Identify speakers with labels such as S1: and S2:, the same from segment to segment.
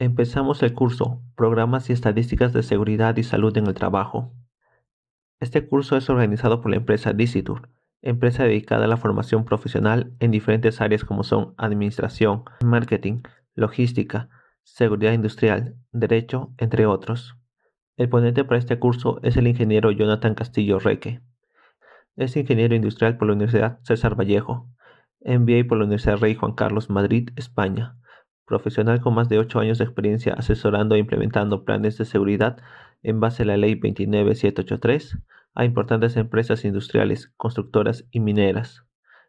S1: Empezamos el curso Programas y Estadísticas de Seguridad y Salud en el Trabajo. Este curso es organizado por la empresa Dicitur, empresa dedicada a la formación profesional en diferentes áreas como son administración, marketing, logística, seguridad industrial, derecho, entre otros. El ponente para este curso es el ingeniero Jonathan Castillo Reque. Es ingeniero industrial por la Universidad César Vallejo, MBA por la Universidad Rey Juan Carlos Madrid, España profesional con más de ocho años de experiencia asesorando e implementando planes de seguridad en base a la Ley 29783 a importantes empresas industriales, constructoras y mineras.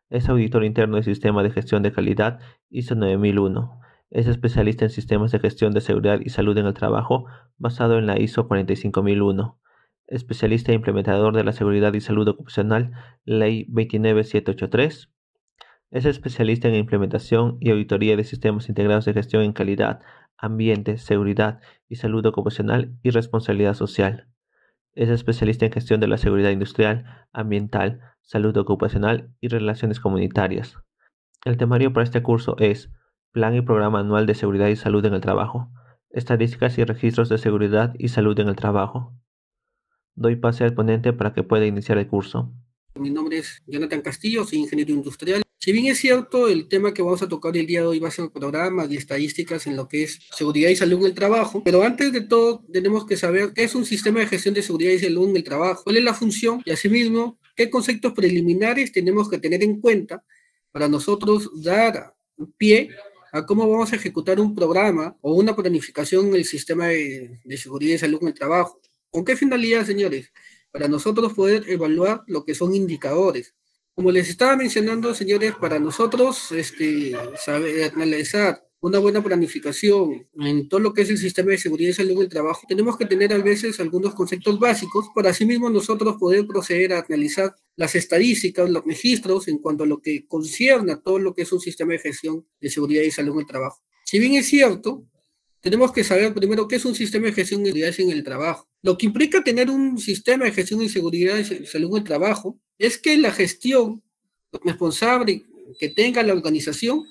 S1: Es auditor interno del Sistema de Gestión de Calidad ISO 9001. Es especialista en sistemas de gestión de seguridad y salud en el trabajo basado en la ISO 45001. Especialista e implementador de la seguridad y salud ocupacional Ley 29783 es especialista en implementación y auditoría de sistemas integrados de gestión en calidad, ambiente, seguridad y salud ocupacional y responsabilidad social. Es especialista en gestión de la seguridad industrial, ambiental, salud ocupacional y relaciones comunitarias. El temario para este curso es Plan y Programa Anual de Seguridad y Salud en el Trabajo, Estadísticas y Registros de Seguridad y Salud en el Trabajo. Doy pase al ponente para que pueda iniciar el curso.
S2: Mi nombre es Jonathan Castillo, soy ingeniero industrial si bien es cierto, el tema que vamos a tocar el día de hoy va a ser programas y estadísticas en lo que es seguridad y salud en el trabajo, pero antes de todo tenemos que saber qué es un sistema de gestión de seguridad y salud en el trabajo, cuál es la función y asimismo qué conceptos preliminares tenemos que tener en cuenta para nosotros dar pie a cómo vamos a ejecutar un programa o una planificación en el sistema de, de seguridad y salud en el trabajo. ¿Con qué finalidad, señores? Para nosotros poder evaluar lo que son indicadores como les estaba mencionando, señores, para nosotros este, saber, analizar una buena planificación en todo lo que es el sistema de seguridad y salud del trabajo, tenemos que tener a veces algunos conceptos básicos para así mismo nosotros poder proceder a analizar las estadísticas, los registros en cuanto a lo que concierne a todo lo que es un sistema de gestión de seguridad y salud en el trabajo. Si bien es cierto, tenemos que saber primero qué es un sistema de gestión de seguridad en el trabajo. Lo que implica tener un sistema de gestión de seguridad en el trabajo es que la gestión responsable que tenga la organización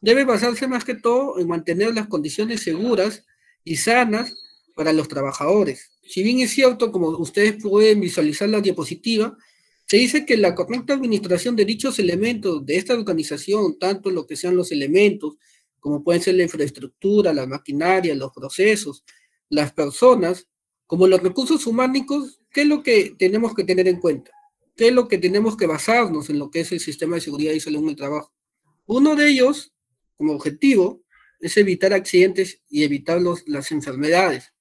S2: debe basarse más que todo en mantener las condiciones seguras y sanas para los trabajadores. Si bien es cierto, como ustedes pueden visualizar la diapositiva, se dice que la correcta administración de dichos elementos de esta organización, tanto lo que sean los elementos, como pueden ser la infraestructura, la maquinaria, los procesos, las personas, como los recursos humánicos, ¿qué es lo que tenemos que tener en cuenta? ¿Qué es lo que tenemos que basarnos en lo que es el sistema de seguridad y salud en el trabajo? Uno de ellos, como objetivo, es evitar accidentes y evitar las enfermedades.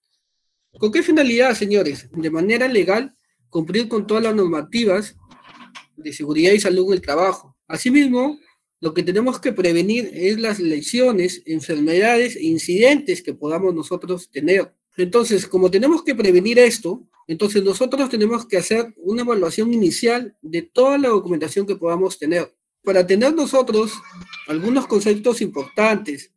S2: ¿Con qué finalidad, señores? De manera legal, cumplir con todas las normativas de seguridad y salud en el trabajo. Asimismo, lo que tenemos que prevenir es las lesiones, enfermedades e incidentes que podamos nosotros tener. Entonces, como tenemos que prevenir esto, entonces nosotros tenemos que hacer una evaluación inicial de toda la documentación que podamos tener. Para tener nosotros algunos conceptos importantes,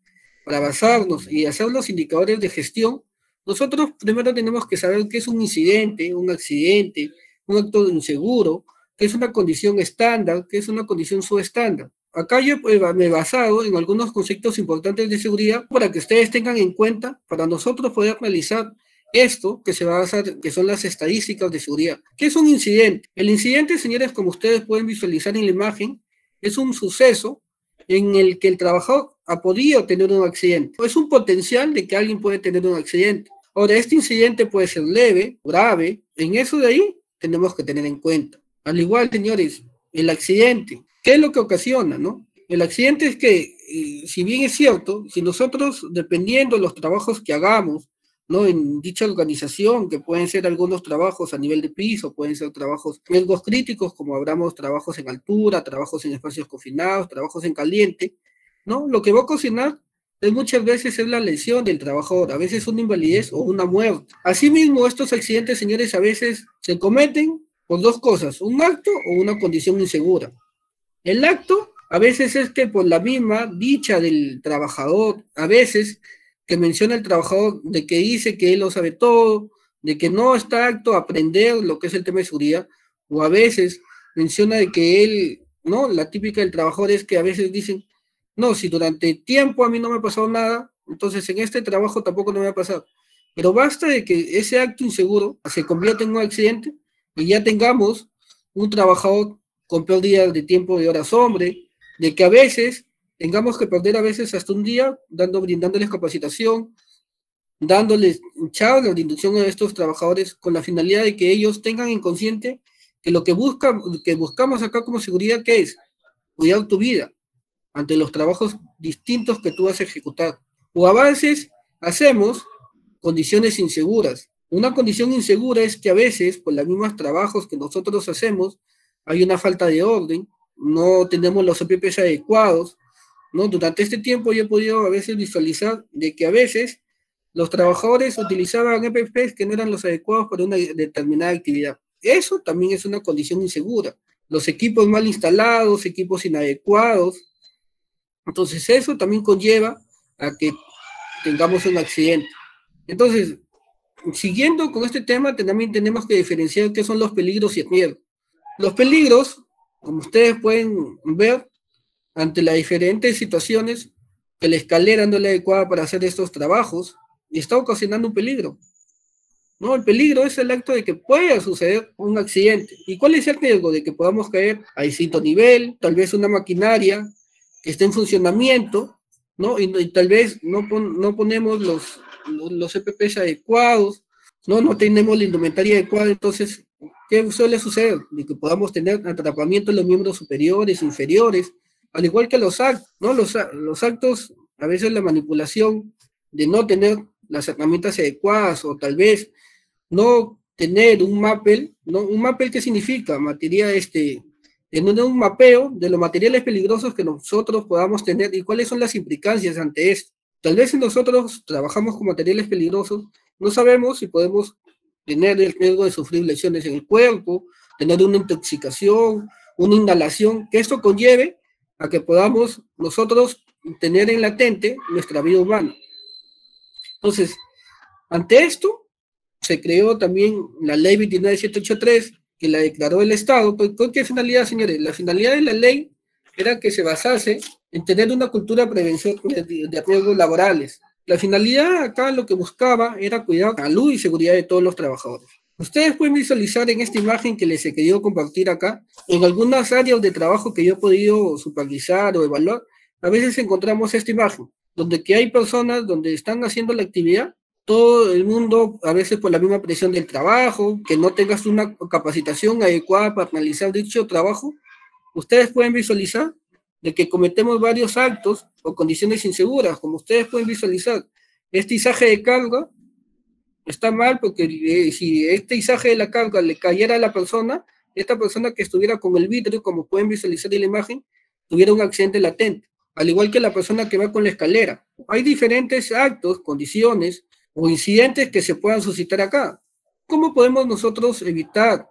S2: para basarnos y hacer los indicadores de gestión, nosotros primero tenemos que saber qué es un incidente, un accidente, un acto inseguro, qué es una condición estándar, qué es una condición subestándar. Acá yo pues, me he basado en algunos conceptos importantes de seguridad para que ustedes tengan en cuenta para nosotros poder realizar esto que se va a basar, que son las estadísticas de seguridad. ¿Qué es un incidente? El incidente, señores, como ustedes pueden visualizar en la imagen, es un suceso en el que el trabajador ha podido tener un accidente. Es un potencial de que alguien puede tener un accidente. Ahora, este incidente puede ser leve, grave. En eso de ahí tenemos que tener en cuenta. Al igual, señores, el accidente. ¿Qué es lo que ocasiona, no? El accidente es que, eh, si bien es cierto, si nosotros, dependiendo de los trabajos que hagamos, ¿no? En dicha organización, que pueden ser algunos trabajos a nivel de piso, pueden ser trabajos riesgos críticos, como hablamos trabajos en altura, trabajos en espacios confinados, trabajos en caliente, ¿no? Lo que va a ocasionar es muchas veces es la lesión del trabajador, a veces una invalidez o una muerte. Asimismo, estos accidentes, señores, a veces se cometen por dos cosas, un acto o una condición insegura. El acto a veces es que por la misma dicha del trabajador, a veces que menciona el trabajador de que dice que él lo sabe todo, de que no está apto a aprender lo que es el tema de seguridad, o a veces menciona de que él, ¿no? La típica del trabajador es que a veces dicen, no, si durante tiempo a mí no me ha pasado nada, entonces en este trabajo tampoco no me va a pasar. Pero basta de que ese acto inseguro se convierta en un accidente y ya tengamos un trabajador con pérdida de tiempo de horas hombre, de que a veces tengamos que perder a veces hasta un día dando, brindándoles capacitación, dándoles charlas de inducción a estos trabajadores con la finalidad de que ellos tengan inconsciente que lo que, buscan, que buscamos acá como seguridad, ¿qué es? Cuidar tu vida ante los trabajos distintos que tú vas a ejecutar. O avances hacemos condiciones inseguras. Una condición insegura es que a veces, por los mismos trabajos que nosotros hacemos, hay una falta de orden, no tenemos los EPPs adecuados, ¿no? Durante este tiempo yo he podido a veces visualizar de que a veces los trabajadores utilizaban EPPs que no eran los adecuados para una determinada actividad. Eso también es una condición insegura. Los equipos mal instalados, equipos inadecuados. Entonces eso también conlleva a que tengamos un accidente. Entonces, siguiendo con este tema, también tenemos que diferenciar qué son los peligros y el miedo. Los peligros, como ustedes pueden ver, ante las diferentes situaciones, que la escalera no es la adecuada para hacer estos trabajos y está ocasionando un peligro. ¿no? El peligro es el acto de que pueda suceder un accidente. ¿Y cuál es el riesgo? De que podamos caer a distinto nivel, tal vez una maquinaria que esté en funcionamiento, ¿no? Y, tal vez no, no ponemos los, los, los EPPs adecuados, ¿no? No tenemos la indumentaria adecuada, entonces, ¿qué suele suceder? De que podamos tener atrapamiento en los miembros superiores, inferiores, al igual que los actos, ¿no? Los, los actos, a veces la manipulación de no tener las herramientas adecuadas o tal vez no tener un mapel, ¿no? Un mapel, ¿qué significa? Materia, este, en un mapeo de los materiales peligrosos que nosotros podamos tener y cuáles son las implicancias ante esto. Tal vez si nosotros trabajamos con materiales peligrosos, no sabemos si podemos tener el riesgo de sufrir lesiones en el cuerpo, tener una intoxicación, una inhalación, que esto conlleve a que podamos nosotros tener en latente nuestra vida humana. Entonces, ante esto, se creó también la ley 29783, que la declaró el Estado. ¿Con qué finalidad, señores? La finalidad de la ley era que se basase en tener una cultura de prevención de, riesgos laborales. La finalidad acá lo que buscaba era cuidar la salud y seguridad de todos los trabajadores. Ustedes pueden visualizar en esta imagen que les he querido compartir acá, en algunas áreas de trabajo que yo he podido supervisar o evaluar, a veces encontramos esta imagen, donde que hay personas donde están haciendo la actividad, todo el mundo, a veces por la misma presión del trabajo, que no tengas una capacitación adecuada para analizar dicho trabajo, ustedes pueden visualizar de que cometemos varios actos o condiciones inseguras, como ustedes pueden visualizar. Este izaje de carga está mal porque eh, si este izaje de la carga le cayera a la persona, esta persona que estuviera con el vidrio, como pueden visualizar en la imagen, tuviera un accidente latente, al igual que la persona que va con la escalera. Hay diferentes actos, condiciones o incidentes que se puedan suscitar acá. ¿Cómo podemos nosotros evitar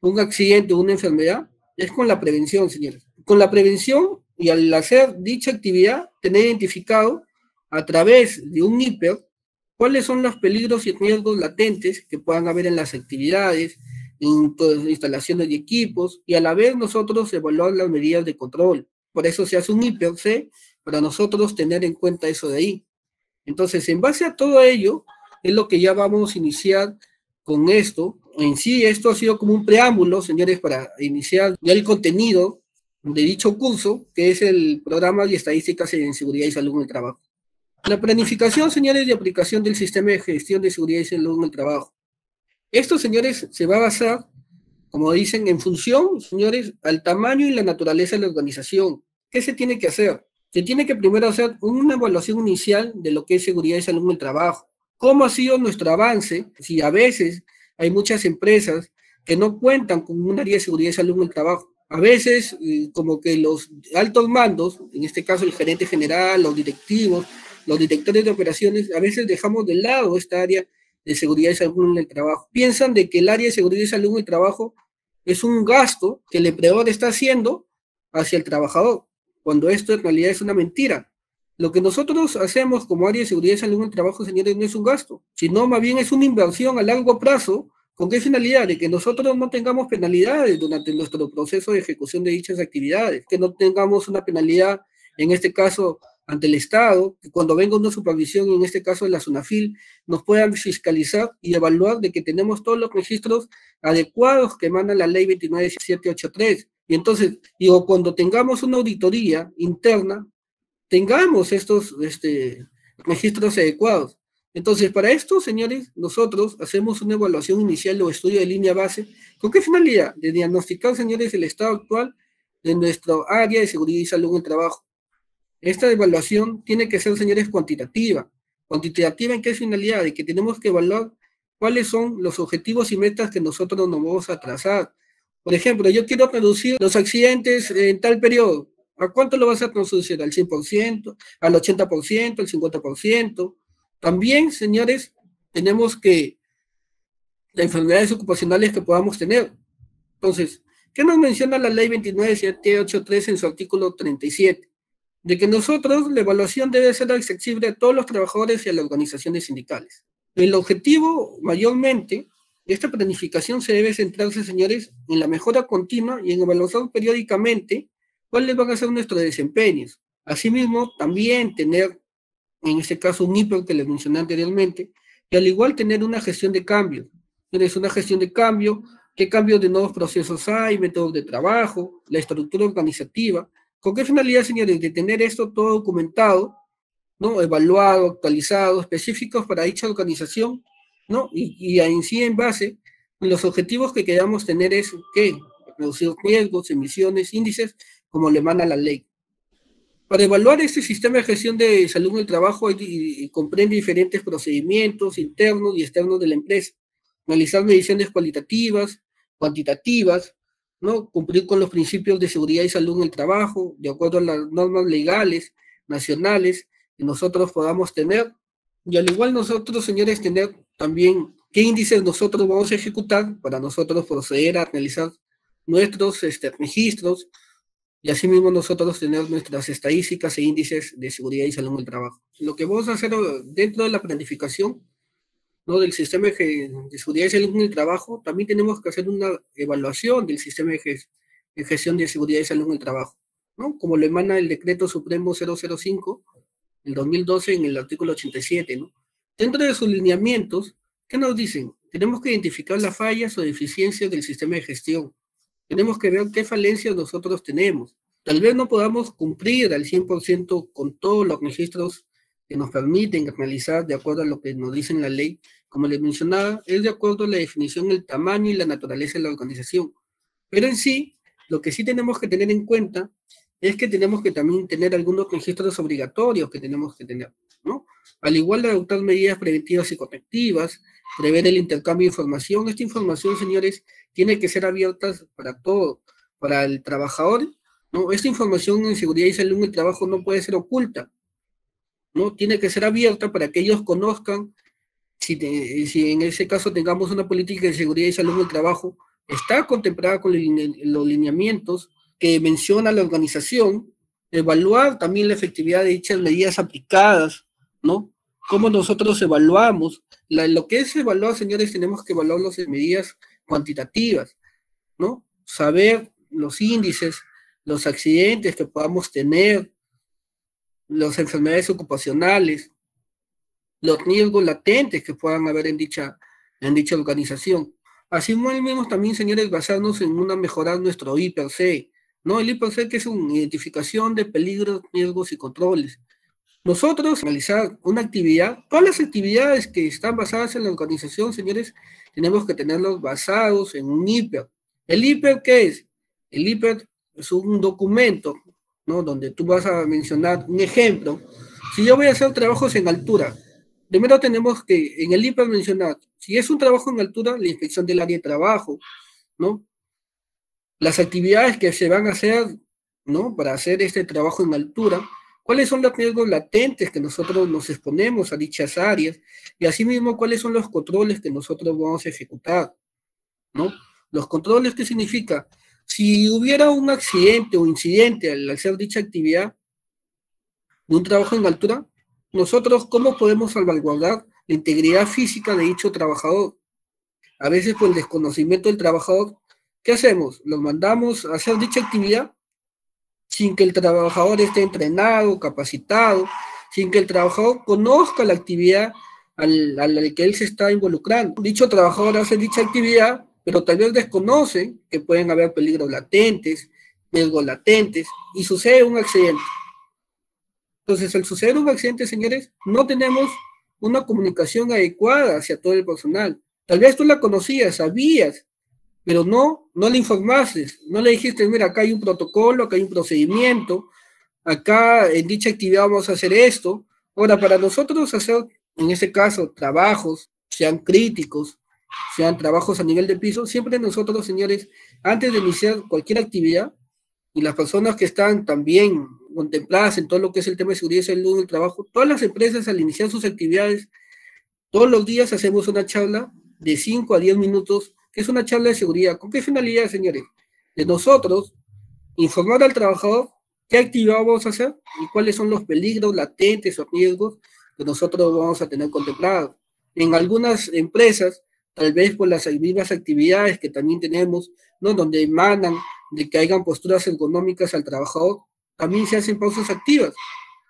S2: un accidente o una enfermedad? Es con la prevención, señores. Con la prevención y al hacer dicha actividad, tener identificado a través de un hiper cuáles son los peligros y riesgos latentes que puedan haber en las actividades, en instalaciones de equipos, y a la vez nosotros evaluar las medidas de control. Por eso se hace un IPC para nosotros tener en cuenta eso de ahí. Entonces, en base a todo ello, es lo que ya vamos a iniciar con esto. En sí, esto ha sido como un preámbulo, señores, para iniciar ya el contenido de dicho curso, que es el programa de estadísticas en seguridad y salud en el trabajo. La planificación, señores, de aplicación del sistema de gestión de seguridad y salud en el trabajo. Esto, señores, se va a basar, como dicen, en función, señores, al tamaño y la naturaleza de la organización. ¿Qué se tiene que hacer? Se tiene que primero hacer una evaluación inicial de lo que es seguridad y salud en el trabajo. ¿Cómo ha sido nuestro avance? Si a veces hay muchas empresas que no cuentan con un área de seguridad y salud en el trabajo. A veces, eh, como que los altos mandos, en este caso el gerente general, los directivos, los directores de operaciones, a veces dejamos de lado esta área de seguridad y salud en el trabajo. Piensan de que el área de seguridad y salud en el trabajo es un gasto que el empleador está haciendo hacia el trabajador, cuando esto en realidad es una mentira. Lo que nosotros hacemos como área de seguridad y salud en el trabajo, señores, no es un gasto, sino más bien es una inversión a largo plazo. ¿Con qué finalidad? De que nosotros no tengamos penalidades durante nuestro proceso de ejecución de dichas actividades, que no tengamos una penalidad, en este caso, ante el Estado, que cuando venga una supervisión, en este caso la SUNAFIL, nos puedan fiscalizar y evaluar de que tenemos todos los registros adecuados que manda la ley 29783. Y entonces, digo, cuando tengamos una auditoría interna, tengamos estos este, registros adecuados. Entonces, para esto, señores, nosotros hacemos una evaluación inicial o estudio de línea base. ¿Con qué finalidad? De diagnosticar, señores, el estado actual de nuestro área de seguridad y salud en el trabajo. Esta evaluación tiene que ser, señores, cuantitativa. ¿Cuantitativa en qué finalidad? De que tenemos que evaluar cuáles son los objetivos y metas que nosotros nos vamos a trazar. Por ejemplo, yo quiero reducir los accidentes en tal periodo. ¿A cuánto lo vas a reducir? ¿Al 100%? ¿Al 80%? ¿Al 50%? También, señores, tenemos que las enfermedades ocupacionales que podamos tener. Entonces, ¿qué nos menciona la ley 29783 en su artículo 37? De que nosotros la evaluación debe ser accesible a todos los trabajadores y a las organizaciones sindicales. El objetivo, mayormente, de esta planificación se debe centrarse, señores, en la mejora continua y en evaluar periódicamente cuáles van a ser nuestros desempeños. Asimismo, también tener en este caso un hiper que les mencioné anteriormente, y al igual tener una gestión de cambio. Tienes una gestión de cambio, qué cambios de nuevos procesos hay, métodos de trabajo, la estructura organizativa. ¿Con qué finalidad, señores? De tener esto todo documentado, ¿no? Evaluado, actualizado, específicos para dicha organización, ¿no? Y, y en sí, en base, los objetivos que queramos tener es que reducir riesgos, emisiones, índices, como le manda la ley. Para evaluar este sistema de gestión de salud en el trabajo comprende diferentes procedimientos internos y externos de la empresa. Analizar mediciones cualitativas, cuantitativas, ¿no? cumplir con los principios de seguridad y salud en el trabajo, de acuerdo a las normas legales, nacionales, que nosotros podamos tener. Y al igual nosotros, señores, tener también qué índices nosotros vamos a ejecutar para nosotros proceder a realizar nuestros este, registros, y asimismo nosotros tener nuestras estadísticas e índices de seguridad y salud en el trabajo. Lo que vamos a hacer dentro de la planificación ¿no? del sistema de, seguridad y salud en el trabajo, también tenemos que hacer una evaluación del sistema de, gestión de seguridad y salud en el trabajo, ¿no? como lo emana el decreto supremo 005 del 2012 en el artículo 87. ¿no? Dentro de sus lineamientos, ¿qué nos dicen? Tenemos que identificar las fallas o deficiencias del sistema de gestión tenemos que ver qué falencias nosotros tenemos. Tal vez no podamos cumplir al 100% con todos los registros que nos permiten realizar de acuerdo a lo que nos dice la ley. Como les mencionaba, es de acuerdo a la definición, el tamaño y la naturaleza de la organización. Pero en sí, lo que sí tenemos que tener en cuenta es que tenemos que también tener algunos registros obligatorios que tenemos que tener, ¿no? Al igual de adoptar medidas preventivas y correctivas, prever el intercambio de información. Esta información, señores, tiene que ser abierta para todo, para el trabajador. ¿no? Esta información en seguridad y salud en el trabajo no puede ser oculta. ¿no? Tiene que ser abierta para que ellos conozcan, si, si en ese caso tengamos una política de seguridad y salud en el trabajo, está contemplada con los lineamientos que menciona la organización, evaluar también la efectividad de dichas medidas aplicadas, ¿no? Cómo nosotros evaluamos. lo que es evaluar, señores, tenemos que evaluarlos en medidas cuantitativas, ¿no? Saber los índices, los accidentes que podamos tener, las enfermedades ocupacionales, los riesgos latentes que puedan haber en dicha, en dicha organización. Así mismo también, señores, basarnos en una mejorar nuestro IPC, ¿no? El IPC que es una identificación de peligros, riesgos y controles. Nosotros, realizar una actividad, todas las actividades que están basadas en la organización, señores, tenemos que tenerlos basados en un IPER. ¿El IPER qué es? El IPER es un documento, ¿no? Donde tú vas a mencionar un ejemplo. Si yo voy a hacer trabajos en altura, primero tenemos que en el IPER mencionar, si es un trabajo en altura, la inspección del área de trabajo, ¿no? Las actividades que se van a hacer, ¿no? Para hacer este trabajo en altura, cuáles son los riesgos latentes que nosotros nos exponemos a dichas áreas y asimismo cuáles son los controles que nosotros vamos a ejecutar, ¿no? Los controles, ¿qué significa? Si hubiera un accidente o incidente al hacer dicha actividad de un trabajo en altura, nosotros, ¿cómo podemos salvaguardar la integridad física de dicho trabajador? A veces por el desconocimiento del trabajador, ¿qué hacemos? ¿Los mandamos a hacer dicha actividad? Sin que el trabajador esté entrenado, capacitado, sin que el trabajador conozca la actividad al, al, que él se está involucrando. Dicho trabajador hace dicha actividad, pero tal vez desconoce que pueden haber peligros latentes, riesgos latentes, y sucede un accidente. Entonces, al suceder un accidente, señores, no tenemos una comunicación adecuada hacia todo el personal. Tal vez tú la conocías, sabías, pero no, no le informaste, no le dijiste, mira, acá hay un protocolo, acá hay un procedimiento, acá en dicha actividad vamos a hacer esto. Ahora, para nosotros hacer, en este caso, trabajos, sean críticos, sean trabajos a nivel de piso, siempre nosotros, señores, antes de iniciar cualquier actividad, y las personas que están también contempladas en todo lo que es el tema de seguridad y salud en el trabajo, todas las empresas al iniciar sus actividades, todos los días hacemos una charla de 5 a 10 minutos, es una charla de seguridad. ¿Con qué finalidad, señores? De nosotros informar al trabajador qué actividad vamos a hacer y cuáles son los peligros latentes o riesgos que nosotros vamos a tener contemplados. En algunas empresas, tal vez por las mismas actividades que también tenemos, ¿no? donde emanan de que hayan posturas ergonómicas al trabajador, también se hacen pausas activas,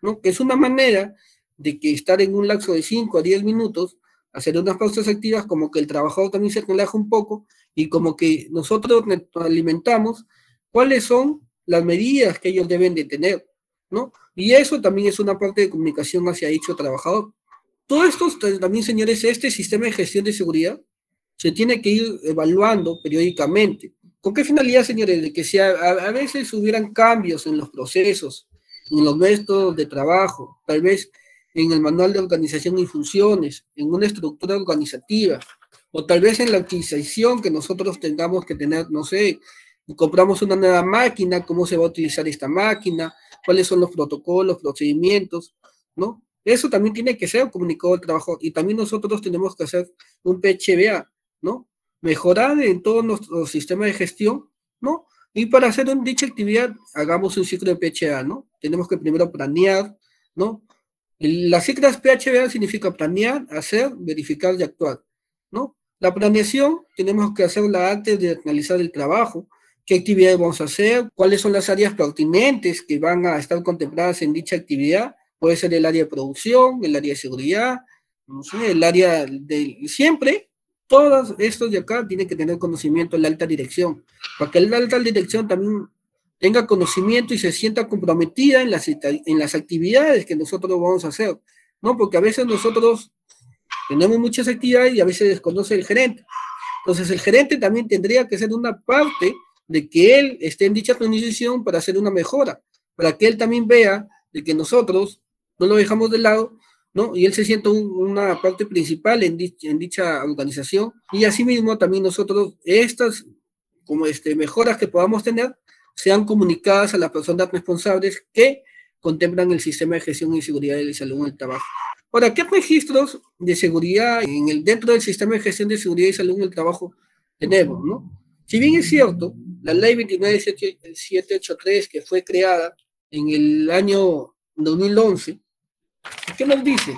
S2: ¿no? Que es una manera de que estar en un lapso de 5 a 10 minutos, hacer unas pausas activas, como que el trabajador también se relaja un poco y como que nosotros alimentamos cuáles son las medidas que ellos deben de tener, ¿no? Y eso también es una parte de comunicación hacia dicho trabajador. Todo esto también, señores, este sistema de gestión de seguridad se tiene que ir evaluando periódicamente. ¿Con qué finalidad, señores? De que si a, veces hubieran cambios en los procesos, en los métodos de trabajo, tal vez en el manual de organización y funciones, en una estructura organizativa, o tal vez en la utilización que nosotros tengamos que tener, no sé, compramos una nueva máquina, cómo se va a utilizar esta máquina, cuáles son los protocolos, procedimientos, ¿no? Eso también tiene que ser comunicado al trabajo y también nosotros tenemos que hacer un PHBA, ¿no? mejorar en todo nuestro sistema de gestión, ¿no? Y para hacer dicha actividad, hagamos un ciclo de PHA, ¿no? Tenemos que primero planear, ¿no? Las siglas PHA significa planear, hacer, verificar y actuar, ¿no? La planeación tenemos que hacerla antes de realizar el trabajo, qué actividades vamos a hacer, cuáles son las áreas pertinentes que van a estar contempladas en dicha actividad, puede ser el área de producción, el área de seguridad, no sé, el área de siempre todos estos de acá tienen que tener conocimiento en la alta dirección, para que la alta dirección también tenga conocimiento y se sienta comprometida en las, en las actividades que nosotros vamos a hacer, ¿no? Porque a veces nosotros tenemos muchas actividades y a veces desconoce el gerente. Entonces el gerente también tendría que ser una parte de que él esté en dicha transición para hacer una mejora, para que él también vea de que nosotros no lo dejamos de lado ¿no? Y él se siente una parte principal en, en, dicha organización y asimismo también nosotros estas como este, mejoras que podamos tener sean comunicadas a las personas responsables que contemplan el sistema de gestión y seguridad de salud en el trabajo. Ahora, ¿qué registros de seguridad en el, dentro del sistema de gestión de seguridad y salud en el trabajo tenemos, no? Si bien es cierto, la ley 29783 que fue creada en el año 2011 ¿Qué nos dice?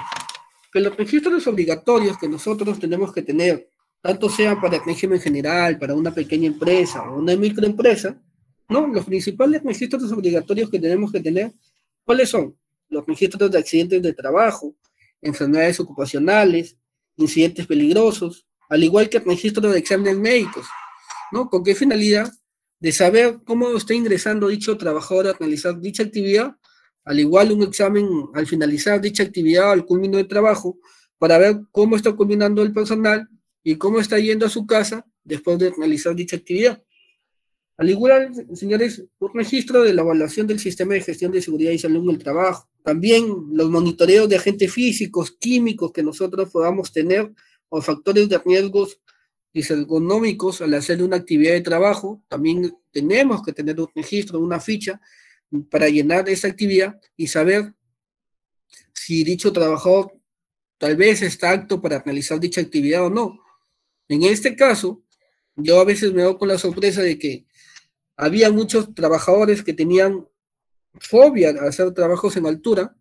S2: Que los registros obligatorios que nosotros tenemos que tener, tanto sean para el régimen general, para una pequeña empresa o una microempresa, ¿no? Los principales registros obligatorios que tenemos que tener, ¿cuáles son? Los registros de accidentes de trabajo, enfermedades ocupacionales, incidentes peligrosos, al igual que el registro de exámenes médicos, ¿no? ¿Con qué finalidad? De saber cómo está ingresando dicho trabajador a realizar dicha actividad al igual un examen al finalizar dicha actividad al culmino de trabajo para ver cómo está culminando el personal y cómo está yendo a su casa después de realizar dicha actividad. Al igual, señores, un registro de la evaluación del sistema de gestión de seguridad y salud en el trabajo. También los monitoreos de agentes físicos, químicos que nosotros podamos tener o factores de riesgos ergonómicos al hacer una actividad de trabajo. También tenemos que tener un registro, una ficha para llenar esa actividad y saber si dicho trabajador tal vez está apto para realizar dicha actividad o no. En este caso, yo a veces me doy con la sorpresa de que había muchos trabajadores que tenían fobia a hacer trabajos en altura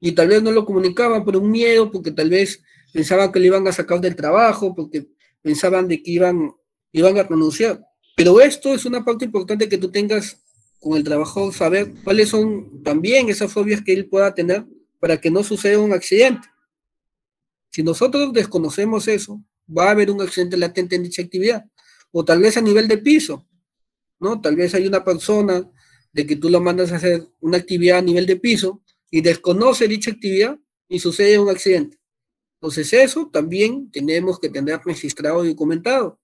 S2: y tal vez no lo comunicaban por un miedo, porque tal vez pensaban que le iban a sacar del trabajo, porque pensaban de que iban, iban a renunciar. Pero esto es una parte importante que tú tengas con el trabajador saber cuáles son también esas fobias que él pueda tener para que no suceda un accidente. Si nosotros desconocemos eso, va a haber un accidente latente en dicha actividad. O tal vez a nivel de piso, ¿no? Tal vez hay una persona de que tú lo mandas a hacer una actividad a nivel de piso y desconoce dicha actividad y sucede un accidente. Entonces eso también tenemos que tener registrado y documentado.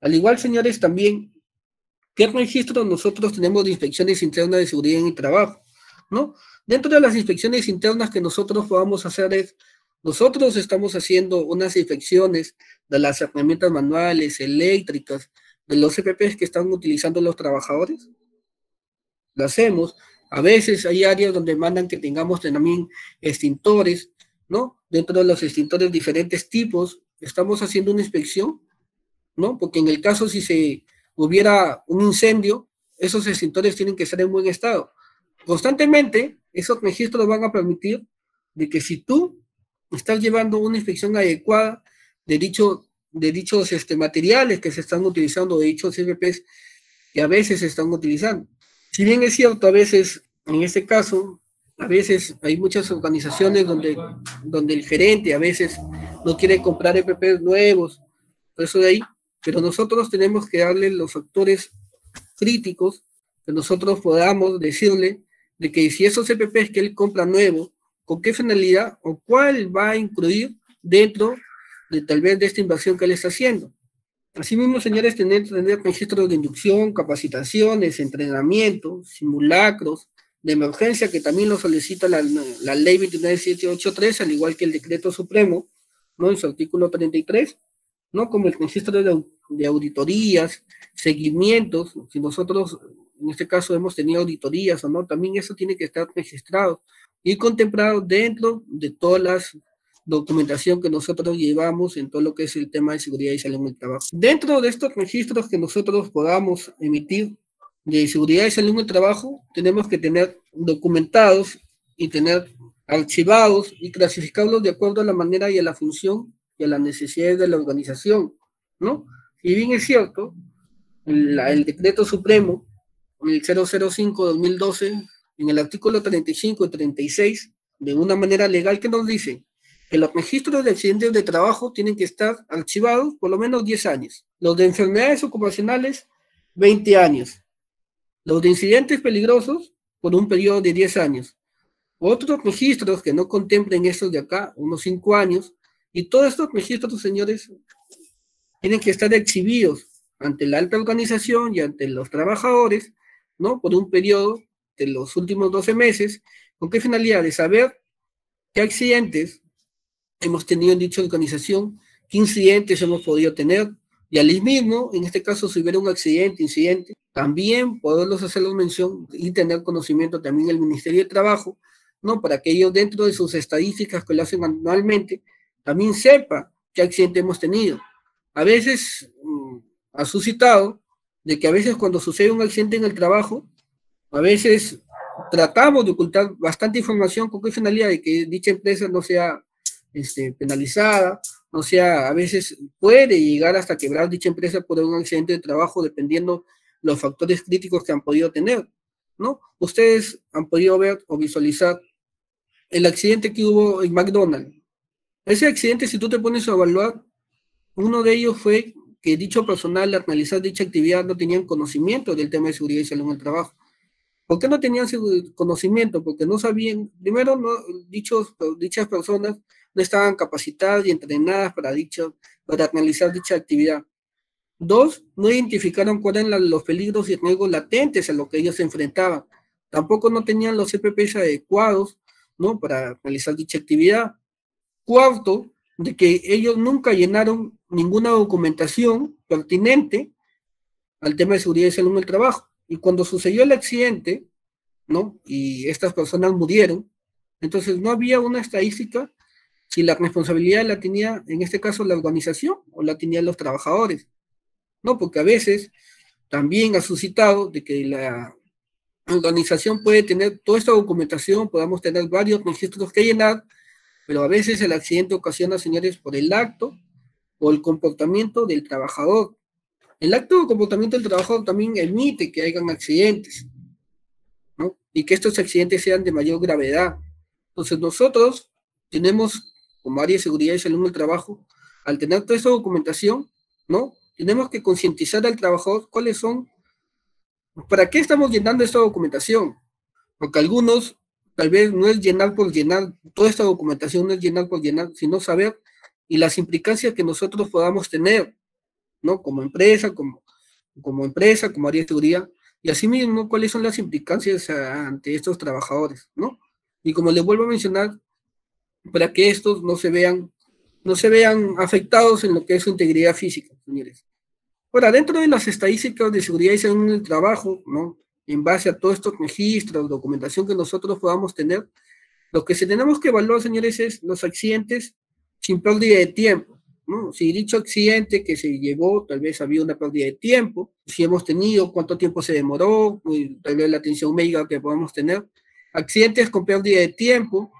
S2: Al igual, señores, también, ¿qué registro nosotros tenemos de inspecciones internas de seguridad en el trabajo? ¿No? Dentro de las inspecciones internas que nosotros podamos hacer es, nosotros estamos haciendo unas inspecciones de las herramientas manuales, eléctricas, de los EPPs que están utilizando los trabajadores. Lo hacemos. A veces hay áreas donde mandan que tengamos también extintores, ¿no? Dentro de los extintores diferentes tipos, estamos haciendo una inspección, ¿no? Porque en el caso si se hubiera un incendio, esos extintores tienen que estar en buen estado. Constantemente, esos registros van a permitir de que si tú estás llevando una inspección adecuada de, dicho, de dichos este, materiales que se están utilizando, de dichos CPPs que a veces se están utilizando. Si bien es cierto, a veces, en este caso, a veces hay muchas organizaciones donde, donde el gerente a veces no quiere comprar EPPs nuevos, eso de ahí, pero nosotros tenemos que darle los factores críticos que nosotros podamos decirle de que si esos EPPs que él compra nuevos, con qué finalidad o cuál va a incluir dentro de tal vez de esta inversión que él está haciendo. Asimismo, señores, tener, tener registros de inducción, capacitaciones, entrenamiento, simulacros de emergencia, que también lo solicita la, la ley 29783, al igual que el decreto supremo, ¿no? En su artículo 33, ¿no? Como el registro de, de auditorías, seguimientos, si nosotros en este caso hemos tenido auditorías o no, también eso tiene que estar registrado y contemplado dentro de todas las documentación que nosotros llevamos en todo lo que es el tema de seguridad y salud en el trabajo. Dentro de estos registros que nosotros podamos emitir de seguridad y salud en el trabajo, tenemos que tener documentados y tener archivados y clasificarlos de acuerdo a la manera y a la función y a las necesidades de la organización, ¿no? Y bien es cierto, el, decreto supremo, el 005-2012, en el artículo 35 y 36, de una manera legal que nos dice que los registros de accidentes de trabajo tienen que estar archivados por lo menos 10 años. Los de enfermedades ocupacionales, 20 años. Los de incidentes peligrosos, por un periodo de 10 años. Otros registros que no contemplen estos de acá, unos 5 años. Y todos estos registros, señores, tienen que estar exhibidos ante la alta organización y ante los trabajadores, ¿no? Por un periodo de los últimos 12 meses, ¿con qué finalidad? De saber qué accidentes hemos tenido en dicha organización, qué incidentes hemos podido tener, y al mismo, en este caso, si hubiera un accidente, incidente, también poderlos hacerlos mención y tener conocimiento también el Ministerio de Trabajo, ¿no? Para que ellos dentro de sus estadísticas que lo hacen anualmente, también sepa qué accidente hemos tenido. A veces mm, ha suscitado de que a veces cuando sucede un accidente en el trabajo, a veces tratamos de ocultar bastante información con qué finalidad de que dicha empresa no sea este, penalizada, no sea, a veces puede llegar hasta quebrar dicha empresa por un accidente de trabajo dependiendo los factores críticos que han podido tener, ¿no? Ustedes han podido ver o visualizar el accidente que hubo en McDonald's. Ese accidente, si tú te pones a evaluar, uno de ellos fue que dicho personal al realizar dicha actividad no tenían conocimiento del tema de seguridad y salud en el trabajo. ¿Por qué no tenían conocimiento? Porque no sabían, primero, no, dichos, dichas personas no estaban capacitadas y entrenadas para, dicho, para realizar dicha actividad. Dos, no identificaron cuáles eran los peligros y riesgos latentes a los que ellos se enfrentaban. Tampoco no tenían los CPPs adecuados ¿no? para realizar dicha actividad. Cuarto, de que ellos nunca llenaron ninguna documentación pertinente al tema de seguridad y salud en el trabajo. Y cuando sucedió el accidente, ¿no? Y estas personas murieron, entonces no había una estadística si la responsabilidad la tenía, en este caso, la organización o la tenían los trabajadores. No, porque a veces también ha suscitado de que la organización puede tener toda esta documentación, podamos tener varios registros que llenar, pero a veces el accidente ocasiona, señores, por el acto o el comportamiento del trabajador. El acto o comportamiento del trabajador también emite que hayan accidentes, y que estos accidentes sean de mayor gravedad. Entonces nosotros tenemos, como área de seguridad y salud en el trabajo, al tener toda esa documentación, ¿no? Tenemos que concientizar al trabajador cuáles son, para qué estamos llenando esta documentación, porque algunos tal vez no es llenar por llenar, toda esta documentación no es llenar por llenar, sino saber y las implicancias que nosotros podamos tener, ¿no? Como empresa, como, como empresa, como área de seguridad, y asimismo, cuáles son las implicancias ante estos trabajadores, ¿no? Y como les vuelvo a mencionar, para que estos no se vean, no se vean afectados en lo que es su integridad física, señores. Ahora, dentro de las estadísticas de seguridad y salud en el trabajo, ¿no? En base a todos estos registros, documentación que nosotros podamos tener, lo que se tenemos que evaluar, señores, es los accidentes sin pérdida de tiempo. Si dicho accidente que se llevó, tal vez había una pérdida de tiempo, si hemos tenido, cuánto tiempo se demoró, tal vez la atención médica que podamos tener. Accidentes con pérdida de tiempo,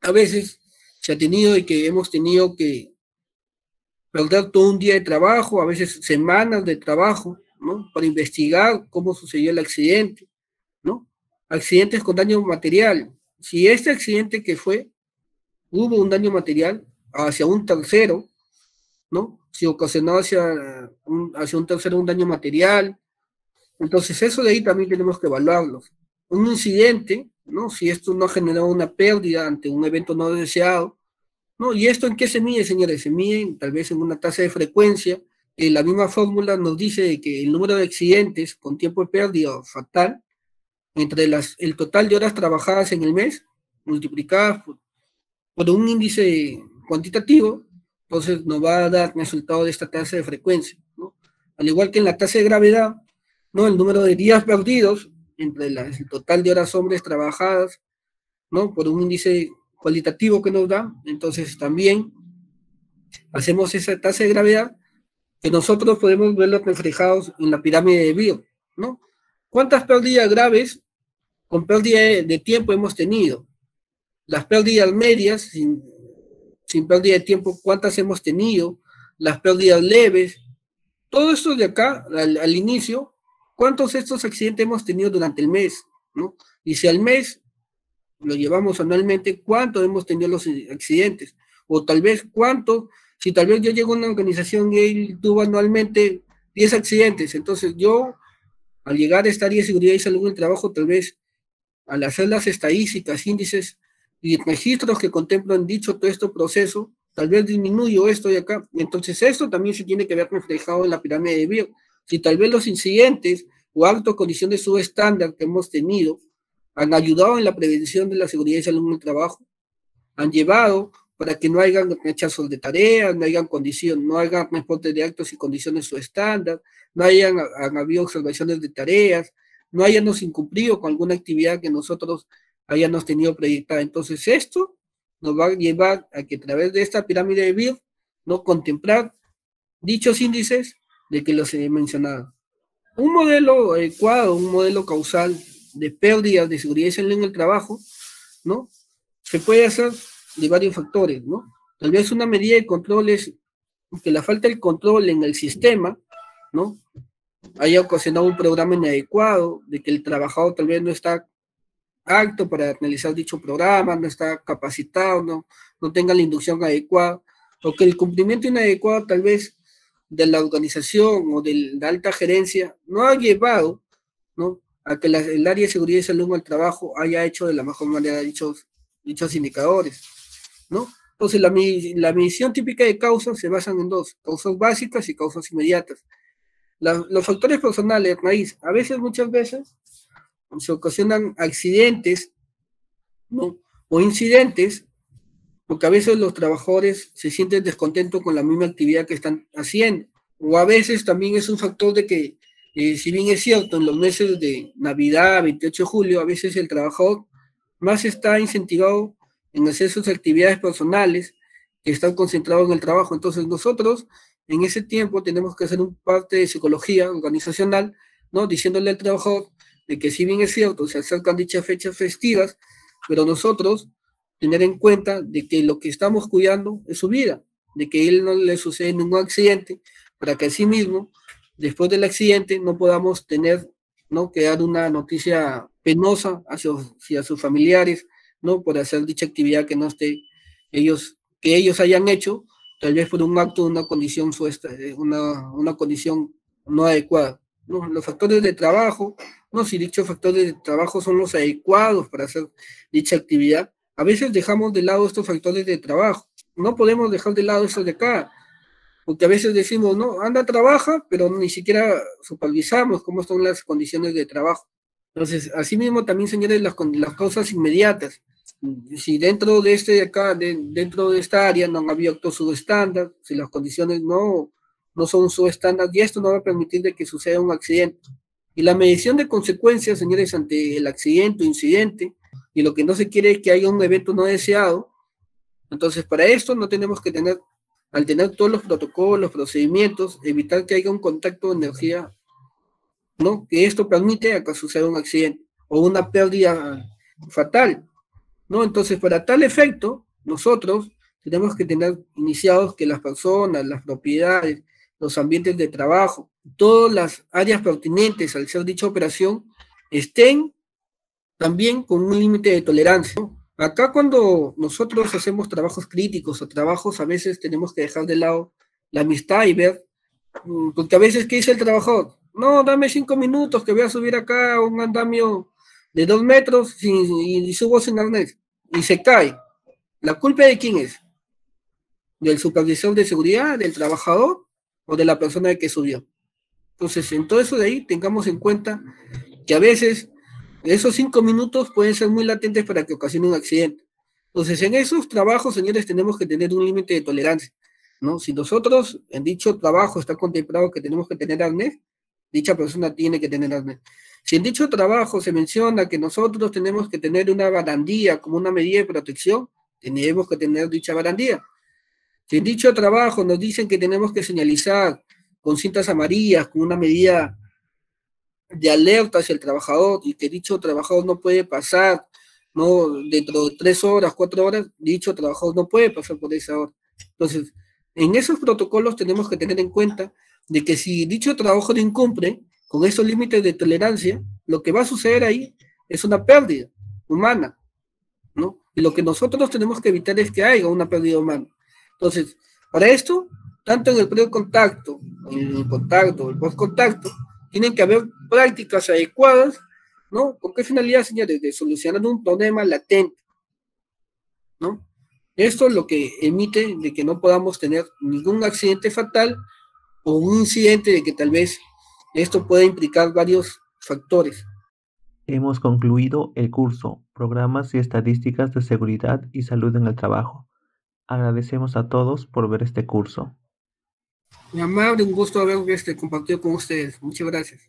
S2: a veces se ha tenido y que hemos tenido que perder todo un día de trabajo, a veces semanas de trabajo, ¿no? Para investigar cómo sucedió el accidente, ¿no? Accidentes con daño material. Si este accidente que fue, hubo un daño material hacia un tercero, ¿no? Si ocasionó hacia un, hacia un tercero un daño material. Entonces, eso de ahí también tenemos que evaluarlo. Un incidente, ¿no? Si esto no ha generado una pérdida ante un evento no deseado, ¿no? ¿Y esto en qué se mide, señores? Se mide tal vez en una tasa de frecuencia. que la misma fórmula nos dice que el número de accidentes con tiempo de pérdida fatal entre las, el total de horas trabajadas en el mes multiplicadas por, un índice cuantitativo entonces nos va a dar resultado de esta tasa de frecuencia. Al igual que en la tasa de gravedad, ¿no? El número de días perdidos entre el total de horas hombres trabajadas, ¿no? Por un índice cualitativo que nos da, entonces también hacemos esa tasa de gravedad que nosotros podemos verlo reflejados en la pirámide de Bio, ¿no? ¿Cuántas pérdidas graves con pérdida de tiempo hemos tenido? Las pérdidas medias, sin pérdida de tiempo, cuántas hemos tenido, las pérdidas leves, todo esto de acá, al, inicio, cuántos de estos accidentes hemos tenido durante el mes, ¿no? Y si al mes lo llevamos anualmente, ¿cuántos hemos tenido los accidentes? O tal vez cuánto, si tal vez yo llego a una organización y él tuvo anualmente 10 accidentes, entonces yo, al llegar a esta área de seguridad y salud en el trabajo, tal vez al hacer las estadísticas, índices, y registros que contemplan dicho todo este proceso, tal vez disminuyó esto de acá. Entonces esto también se tiene que ver reflejado en la pirámide de Bill. Si tal vez los incidentes o altas condiciones subestándar que hemos tenido han ayudado en la prevención de la seguridad y salud en el trabajo, han llevado para que no hayan rechazos de tareas, no hayan condiciones, no hayan reportes de actos y condiciones subestándar, no hayan habido observaciones de tareas, no hayamos incumplido con alguna actividad que nosotros hayamos tenido proyectada. Entonces, esto nos va a llevar a que a través de esta pirámide de BIR, no contemplar dichos índices de que los he mencionado. Un modelo adecuado, un modelo causal de pérdidas de seguridad en el trabajo, ¿no? Se puede hacer de varios factores, ¿no? Tal vez una medida de control es que la falta de control en el sistema, ¿no? Haya ocasionado un programa inadecuado, de que el trabajador tal vez no está acto para realizar dicho programa, no está capacitado, no, no tenga la inducción adecuada, o que el cumplimiento inadecuado tal vez de la organización o de la alta gerencia no ha llevado ¿no? a que el área de seguridad y salud al trabajo haya hecho de la mejor manera dichos, dichos indicadores. ¿no? Entonces, la, la medición típica de causas se basan en dos, causas básicas y causas inmediatas. los factores personales, raíz, a veces, muchas veces, se ocasionan accidentes ¿no? o incidentes, porque a veces los trabajadores se sienten descontentos con la misma actividad que están haciendo. O a veces también es un factor de que, eh, si bien es cierto, en los meses de Navidad, 28 de julio, a veces el trabajador más está incentivado en hacer sus actividades personales que están concentrados en el trabajo. Entonces nosotros en ese tiempo tenemos que hacer un parte de psicología organizacional, ¿no? Diciéndole al trabajador de que si bien es cierto, se acercan dichas fechas festivas, pero nosotros tener en cuenta de que lo que estamos cuidando es su vida, de que a él no le sucede ningún accidente, para que así mismo, después del accidente, no podamos tener, ¿no? Que dar una noticia penosa hacia, hacia sus familiares, ¿no? Por hacer dicha actividad que no esté ellos, que ellos hayan hecho, tal vez por un acto, una condición, eh, una, una condición no adecuada. ¿no? Los factores de trabajo, no si dichos factores de trabajo son los adecuados para hacer dicha actividad, a veces dejamos de lado estos factores de trabajo. No podemos dejar de lado estos de acá, porque a veces decimos, no, anda, trabaja, pero ni siquiera supervisamos cómo son las condiciones de trabajo. Entonces, asimismo también, señores, las, las causas inmediatas. Si dentro de este acá, dentro de esta área no han abierto subestándar, si las condiciones no, no son subestándar, y esto no va a permitir de que suceda un accidente. Y la medición de consecuencias, señores, ante el accidente o incidente, y lo que no se quiere es que haya un evento no deseado. Entonces, para esto no tenemos que tener, al tener todos los protocolos, procedimientos, evitar que haya un contacto de energía, ¿no? Que esto permite que suceda un accidente o una pérdida fatal, ¿no? Entonces, para tal efecto, nosotros tenemos que tener iniciados que las personas, las propiedades, los ambientes de trabajo, todas las áreas pertinentes al ser dicha operación estén también con un límite de tolerancia. Acá cuando nosotros hacemos trabajos críticos o trabajos, a veces tenemos que dejar de lado la amistad y ver, mm, porque a veces, ¿qué dice el trabajador? No, dame cinco minutos que voy a subir acá un andamio de dos metros y, subo sin arnés. Y se cae. ¿La culpa de quién es? ¿Del supervisor de seguridad, del trabajador o de la persona que subió? Entonces, en todo eso de ahí, tengamos en cuenta que a veces esos cinco minutos pueden ser muy latentes para que ocasione un accidente. Entonces, en esos trabajos, señores, tenemos que tener un límite de tolerancia, ¿no? Si nosotros en dicho trabajo está contemplado que tenemos que tener arnés, dicha persona tiene que tener arnés. Si en dicho trabajo se menciona que nosotros tenemos que tener una barandilla como una medida de protección, tenemos que tener dicha barandilla. Si en dicho trabajo nos dicen que tenemos que señalizar con cintas amarillas, como una medida de alerta hacia el trabajador y que dicho trabajador no puede pasar, no dentro de tres horas, cuatro horas, dicho trabajador no puede pasar por esa hora. Entonces, en esos protocolos tenemos que tener en cuenta de que si dicho trabajo no incumple con esos límites de tolerancia, lo que va a suceder ahí es una pérdida humana, ¿no? Y lo que nosotros tenemos que evitar es que haya una pérdida humana. Entonces, para esto, tanto en el pre-contacto, en el contacto, el post-contacto, tienen que haber prácticas adecuadas, ¿no? ¿Con qué finalidad, señores? De solucionar un problema latente, ¿no? Esto es lo que emite de que no podamos tener ningún accidente fatal o un incidente de que tal vez esto pueda implicar varios factores.
S1: Hemos concluido el curso Programas y Estadísticas de Seguridad y Salud en el Trabajo. Agradecemos a todos por ver este curso.
S2: Mi amable, un gusto haber este, compartido con ustedes. Muchas gracias.